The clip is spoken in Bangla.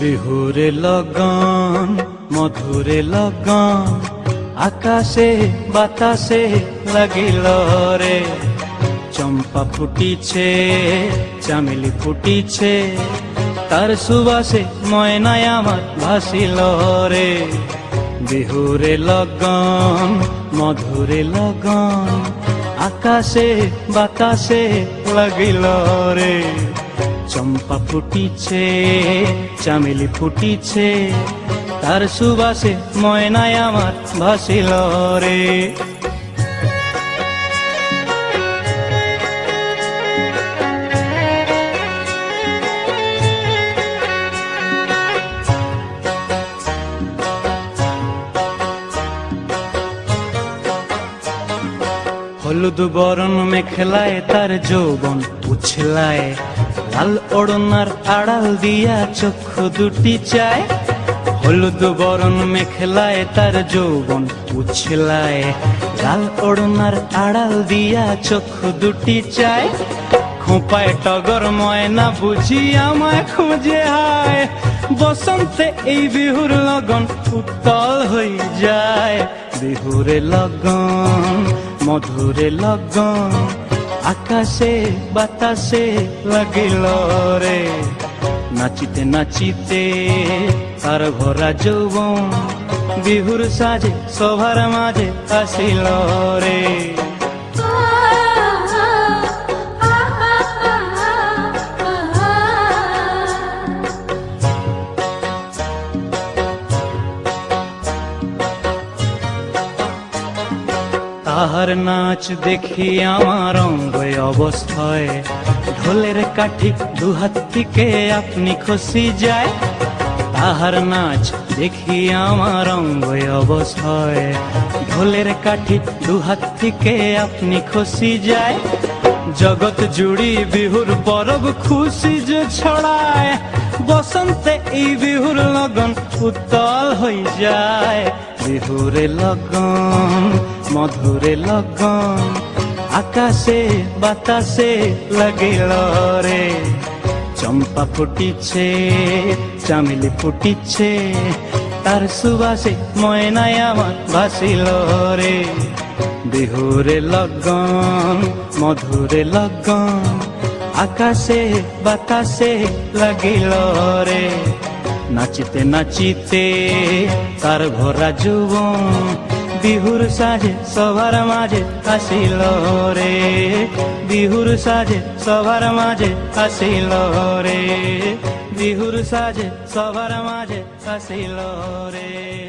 বিহুরে লগন, মধুরে লগন, আকাশে বাতাসে লাগিল রে। চম্পা ফুটিছে, চামেলি ফুটিছে, তার সুবাসে ময়নায় আমার ভাসিল রে। বিহুরে লগন, মধুরে লগন, আকাশে বাতাসে লাগিল রে। চম্পা ফুটিছে, চামেলি ফুটিছে, তার সুবাসে ময়নায় আমার ভাসিল রে। হলুদ বরণ মেখলায় তার যৌবন উছলায়। লাল ওড়নার আড়াল দিয়া চক্ষু দুটি চায়। হলুদ বরণ মেখলায় তার যৌবন উছলায়। লাল ওড়নার আড়াল দিয়া চক্ষু দুটি চায়। খোঁপায় টগর ময়না বুঝি আমায় খুঁজে হায়। বসন্তে এই বিহুর লগন উত্তল হয়ে যায়। বিহুরে লগন, মধুরে লগন আকাশে বাতাসে লাগিল রে নাচিতে নাচিতে তার ভরা যৌবন বিহুর সাজে সভার মাঝে আসিল রে তাহার নাচ দেখি আমার অঙ্গ অবস্থায়। ঢোলের কাঠি দুহাত থেকে আপনি খসি যায়। তাহার নাচ দেখি আমার অঙ্গ অবস্থায়। ঢোলের কাঠি দুহাত থেকে আপনি খসি যায়। জগৎ জুড়ি বিহুর পরব খুশি যে ছড়ায়। বসন্তে এই বিহুর লগন উত্তল হয়ে যায়। বিহুরে লগন মধুরে লগন, আকাশে বাতাসে লাগিল রে চম্পা ফুটিছে, চামেলি ফুটিছে তার সুবাসে ময়নায় আমার ভাসিল রে বিহুরে লগন মধুরে লগন আকাশে বাতাসে লাগিল রে। নাচিতে নাচিতে তার ভরা যুবন বিহুর সাজে সবার মাঝে আসিল রে। বিহুর সাজে সবার মাঝে আসিল রে। বিহুর সাজে সবার মাঝে আসিল রে।